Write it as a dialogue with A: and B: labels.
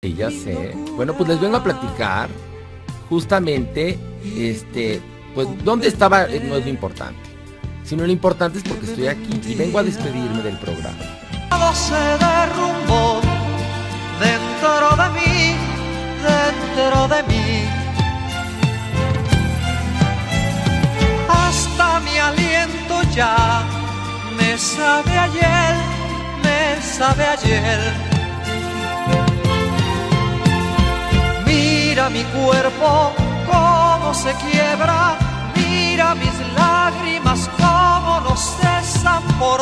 A: Sí, ya sé. Bueno, pues les vengo a platicar justamente, este, pues, ¿dónde estaba? No es lo importante. Sino lo importante es porque estoy aquí y vengo a despedirme del programa.
B: Todo se derrumbó dentro de mí, dentro de mí. Hasta mi aliento ya me sabe ayer, me sabe ayer. Mi cuerpo cómo se quiebra, mira mis lágrimas cómo no cesan por.